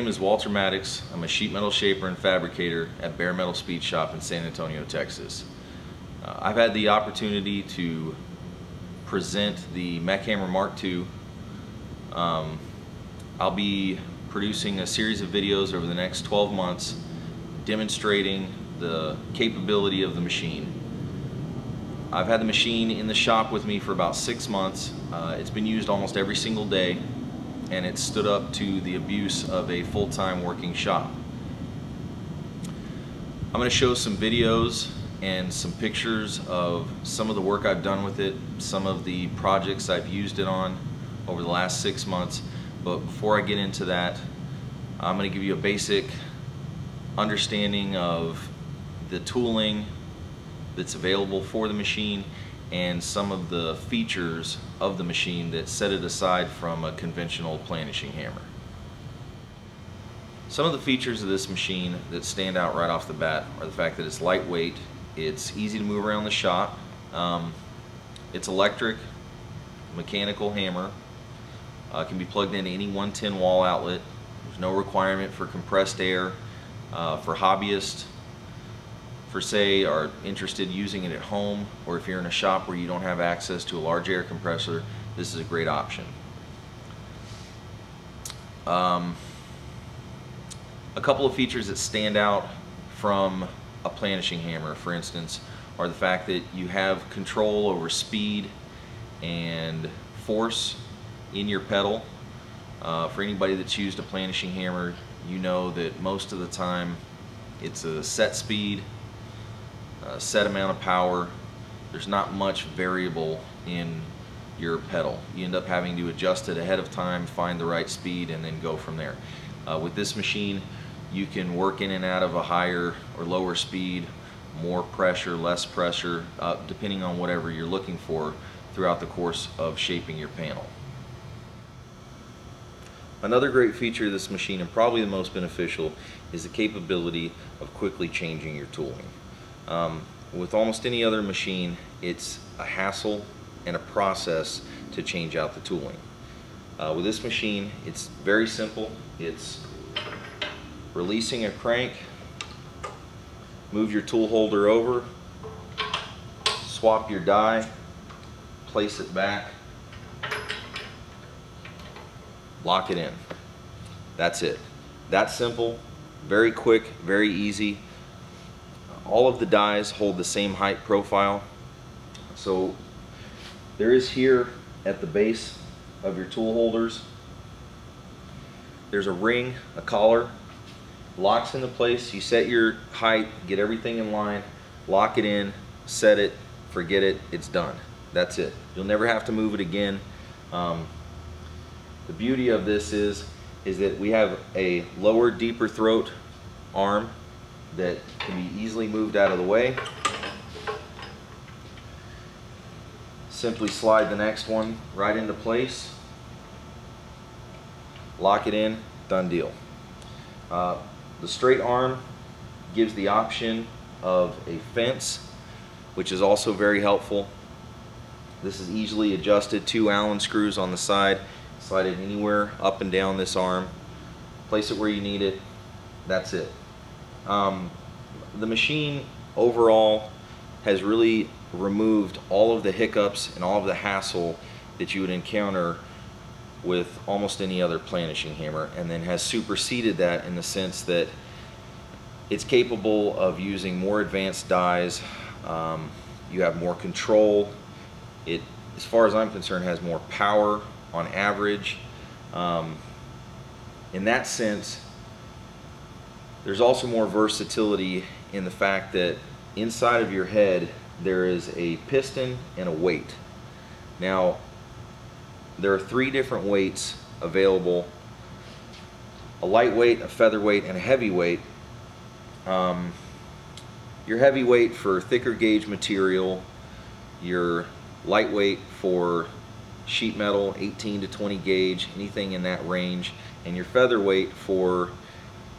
Name is Walter Maddox. I'm a sheet metal shaper and fabricator at Bare Metal Speed Shop in San Antonio, Texas. Uh, I've had the opportunity to present the Mechammer Mark II. Um, I'll be producing a series of videos over the next 12 months demonstrating the capability of the machine. I've had the machine in the shop with me for about six months. Uh, it's been used almost every single day and it stood up to the abuse of a full-time working shop. I'm going to show some videos and some pictures of some of the work I've done with it, some of the projects I've used it on over the last six months. But before I get into that, I'm going to give you a basic understanding of the tooling that's available for the machine and some of the features of the machine that set it aside from a conventional planishing hammer. Some of the features of this machine that stand out right off the bat are the fact that it's lightweight, it's easy to move around the shop, um, it's electric, mechanical hammer, uh, can be plugged into any 110 wall outlet, there's no requirement for compressed air, uh, for hobbyists for say are interested using it at home or if you're in a shop where you don't have access to a large air compressor this is a great option. Um, a couple of features that stand out from a planishing hammer for instance are the fact that you have control over speed and force in your pedal. Uh, for anybody that's used a planishing hammer you know that most of the time it's a set speed a set amount of power. There's not much variable in your pedal. You end up having to adjust it ahead of time, find the right speed, and then go from there. Uh, with this machine, you can work in and out of a higher or lower speed, more pressure, less pressure, uh, depending on whatever you're looking for throughout the course of shaping your panel. Another great feature of this machine, and probably the most beneficial, is the capability of quickly changing your tooling. Um, with almost any other machine, it's a hassle and a process to change out the tooling. Uh, with this machine, it's very simple. It's releasing a crank, move your tool holder over, swap your die, place it back, lock it in. That's it. That simple, very quick, very easy. All of the dies hold the same height profile. So there is here at the base of your tool holders, there's a ring, a collar, locks into place. You set your height, get everything in line, lock it in, set it, forget it, it's done. That's it. You'll never have to move it again. Um, the beauty of this is, is that we have a lower, deeper throat arm that can be easily moved out of the way. Simply slide the next one right into place. Lock it in, done deal. Uh, the straight arm gives the option of a fence, which is also very helpful. This is easily adjusted, two Allen screws on the side. Slide it anywhere up and down this arm. Place it where you need it. That's it. Um, the machine overall has really removed all of the hiccups and all of the hassle that you would encounter with almost any other planishing hammer and then has superseded that in the sense that it's capable of using more advanced dies um, you have more control. It as far as I'm concerned has more power on average. Um, in that sense there's also more versatility in the fact that inside of your head there is a piston and a weight. Now, there are three different weights available, a lightweight, a featherweight, and a heavyweight. Um, your heavyweight for thicker gauge material, your lightweight for sheet metal, 18 to 20 gauge, anything in that range, and your featherweight for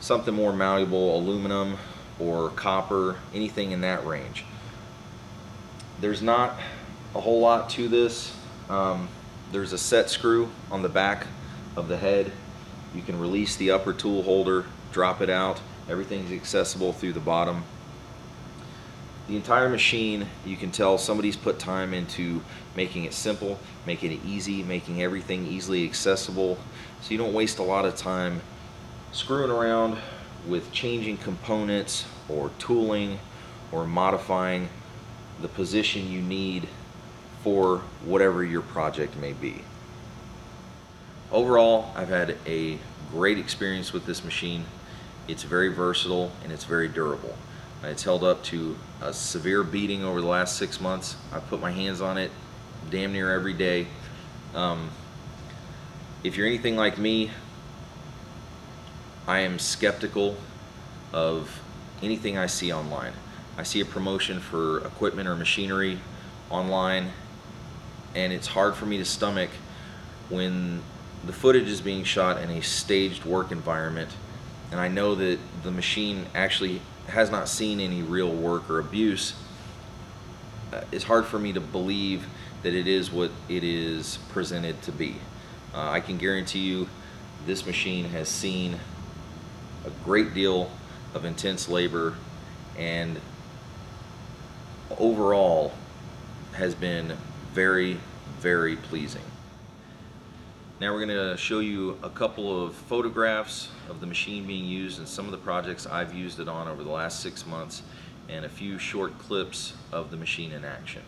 something more malleable, aluminum or copper, anything in that range. There's not a whole lot to this. Um, there's a set screw on the back of the head. You can release the upper tool holder, drop it out. Everything's accessible through the bottom. The entire machine, you can tell somebody's put time into making it simple, making it easy, making everything easily accessible. So you don't waste a lot of time screwing around with changing components or tooling or modifying the position you need for whatever your project may be. Overall, I've had a great experience with this machine. It's very versatile and it's very durable. It's held up to a severe beating over the last six months. I put my hands on it damn near every day. Um, if you're anything like me, I am skeptical of anything I see online. I see a promotion for equipment or machinery online and it's hard for me to stomach when the footage is being shot in a staged work environment and I know that the machine actually has not seen any real work or abuse uh, it's hard for me to believe that it is what it is presented to be. Uh, I can guarantee you this machine has seen a great deal of intense labor and overall has been very, very pleasing. Now we're going to show you a couple of photographs of the machine being used and some of the projects I've used it on over the last six months and a few short clips of the machine in action.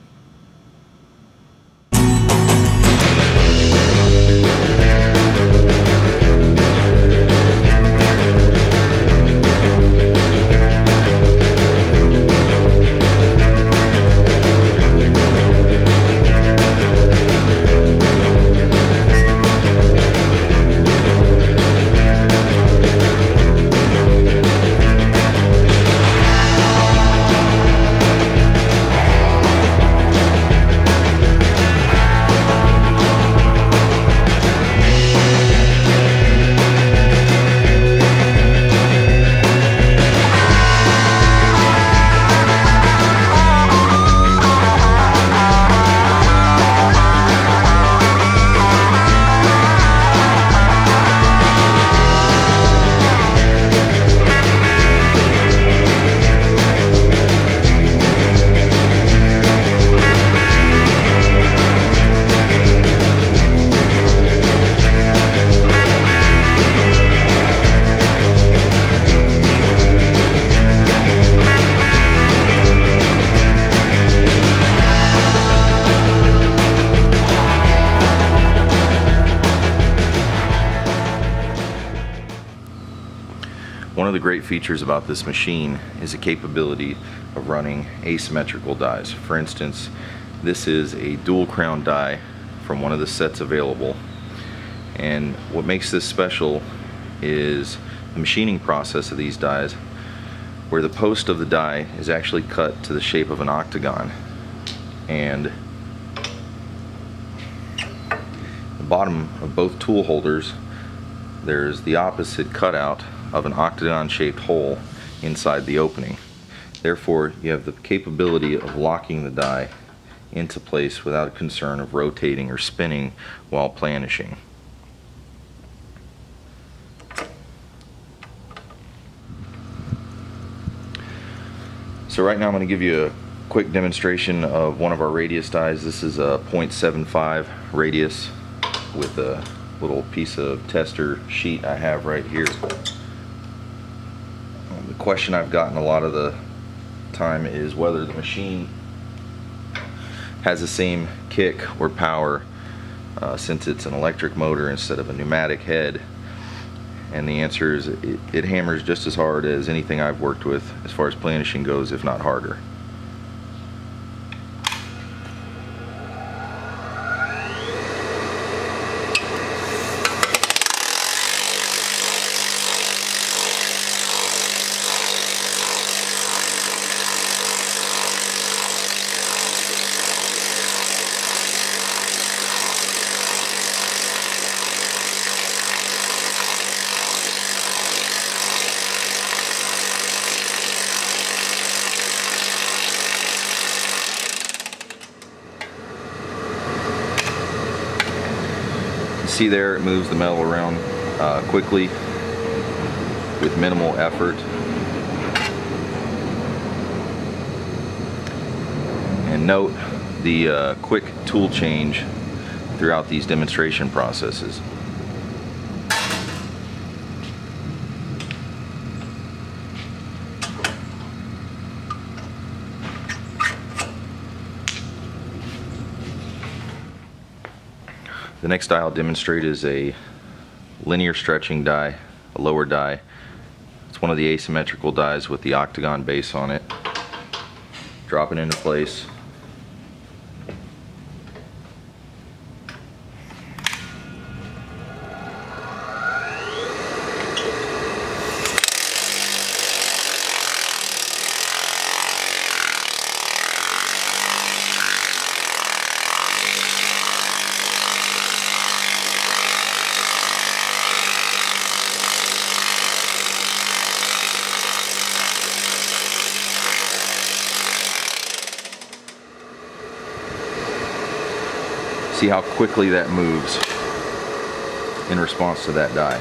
One of the great features about this machine is the capability of running asymmetrical dies. For instance, this is a dual crown die from one of the sets available. And what makes this special is the machining process of these dies where the post of the die is actually cut to the shape of an octagon and the bottom of both tool holders there's the opposite cutout of an octagon shaped hole inside the opening. Therefore, you have the capability of locking the die into place without a concern of rotating or spinning while planishing. So right now I'm going to give you a quick demonstration of one of our radius dies. This is a 0.75 radius with a little piece of tester sheet I have right here question I've gotten a lot of the time is whether the machine has the same kick or power uh, since it's an electric motor instead of a pneumatic head and the answer is it, it hammers just as hard as anything I've worked with as far as planishing goes if not harder. See there it moves the metal around uh, quickly with minimal effort. And note the uh, quick tool change throughout these demonstration processes. The next die I'll demonstrate is a linear stretching die, a lower die. It's one of the asymmetrical dies with the octagon base on it. Drop it into place. See how quickly that moves in response to that die.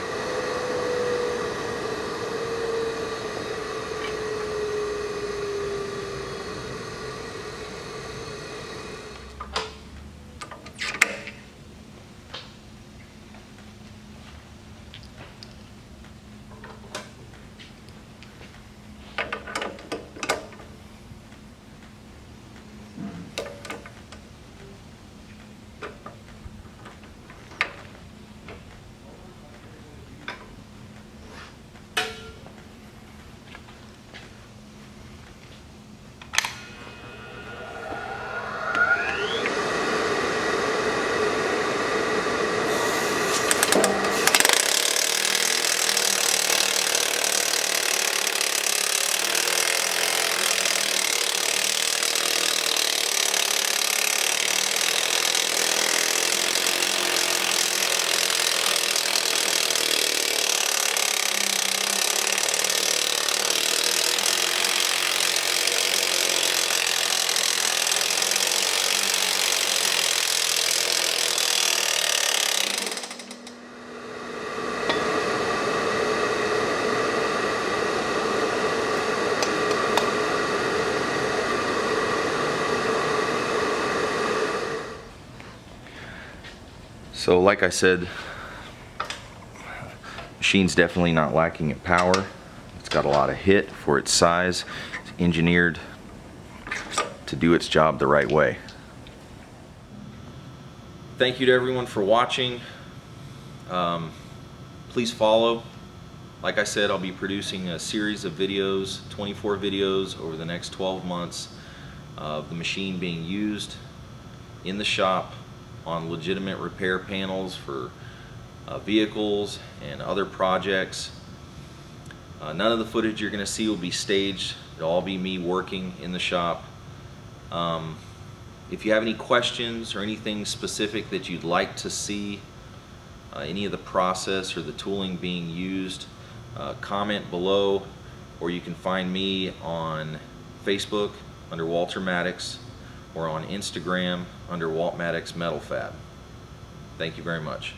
So like I said, machine's definitely not lacking in power. It's got a lot of hit for its size. It's engineered to do its job the right way. Thank you to everyone for watching. Um, please follow. Like I said, I'll be producing a series of videos, 24 videos over the next 12 months of the machine being used in the shop on legitimate repair panels for uh, vehicles and other projects. Uh, none of the footage you're going to see will be staged. It'll all be me working in the shop. Um, if you have any questions or anything specific that you'd like to see, uh, any of the process or the tooling being used, uh, comment below or you can find me on Facebook under Walter Maddox or on Instagram under Walt Maddox Metal Fab. Thank you very much.